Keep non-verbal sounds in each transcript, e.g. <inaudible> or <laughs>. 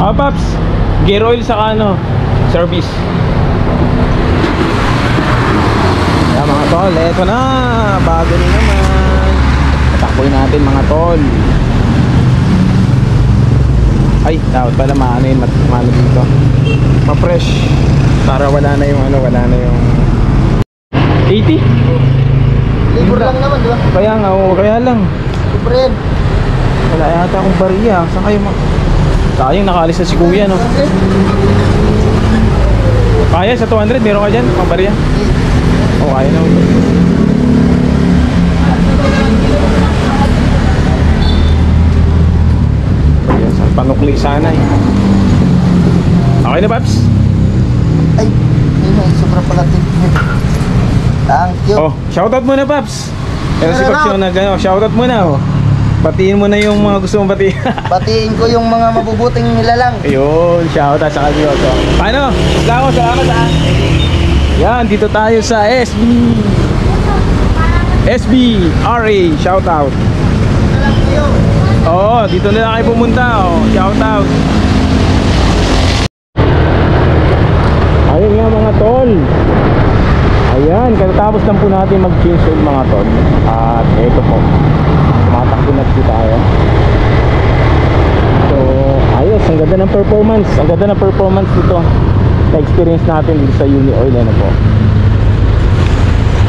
Ah, Paps. Gear oil sa ano, service. Kaya mga tol, eto na. Bago rin naman. Tatakboy natin mga tol. Ay, dapat pala maano yun, mat- maano dito. Ma-fresh. Para wala na yung ano, wala na yung 80? Libur lang naman, di ba? Kaya nga, oo, kaya lang. Libre. Wala yata akong bariya. Saan kayo ma... Sayang, nakaalis na si kuya, no? Kaya sa 200, meron ka dyan, pang bariya? Oo, kaya na. Panukli sana eh. Okay na, Paps? Ay, yun ay sobra pala. Thank you. Oh, shoutout muna, Paps. Pero si. Paps yung nag, ano, shoutout muna, oh. Batiin mo na yung mga gusto mong batiin. <laughs> Batiin ko yung mga mabubuting nilalang. Ayun, shoutout sa kanyo. So, paano? Salamat, salamat ha. Yan, dito tayo sa SB. SB, RA, shoutout. Oo, dito na kayo pumunta. Oh. Shoutout. Ayun nga mga tol. Ayan, katatapos lang po natin mag-change mga tol. At eto po. Tumatakbo na po tayo. So, ayos, ang ganda ng performance. Ang ganda ng performance dito. Na-experience natin dito sa Uni Oil, ano po.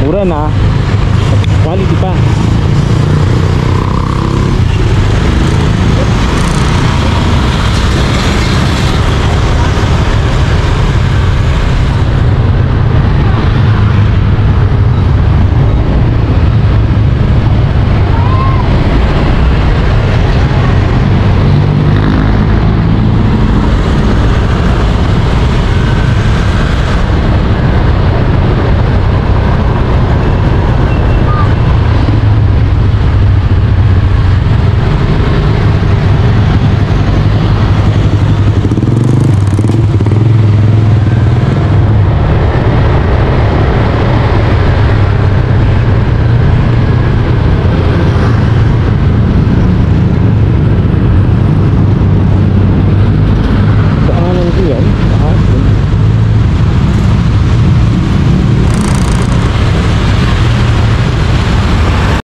Mura na. Quality pa.